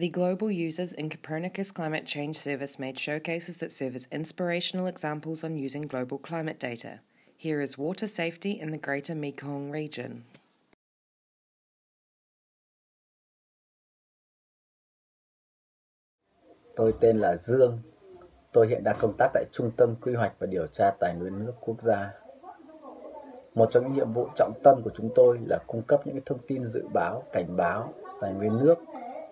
The Global Users in Copernicus Climate Change Service made showcases that serve as inspirational examples on using global climate data. Here is water safety in the Greater Mekong region. Tôi tên là Dương. Tôi hiện đang công tác tại Trung tâm Quy hoạch và Điều tra Tài nguyên nước quốc gia. Một trong những nhiệm vụ trọng tâm của chúng tôi là cung cấp những thông tin dự báo, cảnh báo, tài nguyên nước,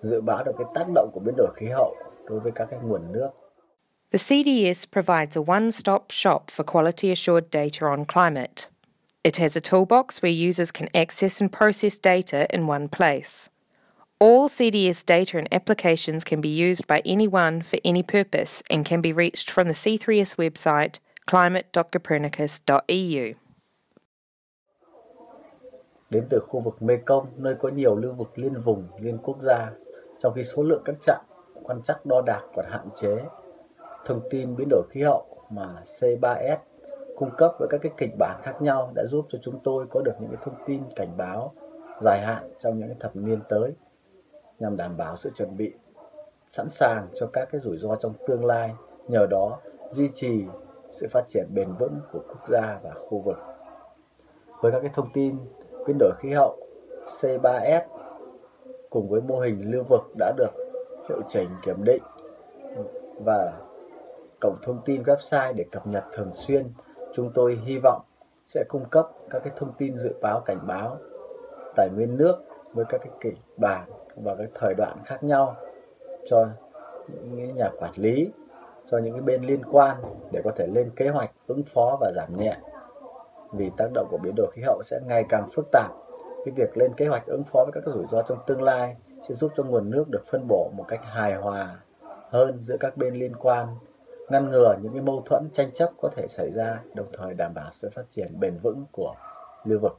dự báo được cái tác động của biến đổi khí hậu đối với các cái nguồn nước. The CDS provides a one-stop shop for quality assured data on climate. It has a toolbox where users can access and process data in one place. All CDS data and applications can be used by anyone for any purpose and can be reached from the C3S website climate.copernicus.eu. Đến từ khu vực Mekong, nơi có nhiều lưu vực liên vùng, liên quốc gia, trong khi số lượng các trạm quan trắc đo đạc còn hạn chế. Thông tin biến đổi khí hậu mà C3S cung cấp với các cái kịch bản khác nhau đã giúp cho chúng tôi có được những cái thông tin cảnh báo dài hạn trong những cái thập niên tới nhằm đảm bảo sự chuẩn bị sẵn sàng cho các cái rủi ro trong tương lai, nhờ đó duy trì sự phát triển bền vững của quốc gia và khu vực. Với các cái thông tin biến đổi khí hậu C3S cùng với mô hình lưu vực đã được hiệu chỉnh kiểm định và cổng thông tin website để cập nhật thường xuyên, chúng tôi hy vọng sẽ cung cấp các cái thông tin dự báo cảnh báo tài nguyên nước với các cái kịch bản và các thời đoạn khác nhau cho những nhà quản lý cho những cái bên liên quan để có thể lên kế hoạch ứng phó và giảm nhẹ. Vì tác động của biến đổi khí hậu sẽ ngày càng phức tạp cái việc lên kế hoạch ứng phó với các rủi ro trong tương lai sẽ giúp cho nguồn nước được phân bổ một cách hài hòa hơn giữa các bên liên quan ngăn ngừa những cái mâu thuẫn tranh chấp có thể xảy ra đồng thời đảm bảo sự phát triển bền vững của lưu vực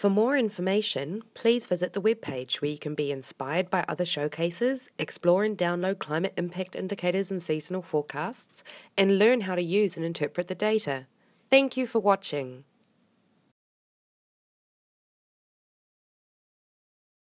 For more information, please visit the webpage where you can be inspired by other showcases, explore and download climate impact indicators and seasonal forecasts, and learn how to use and interpret the data. Thank you for watching.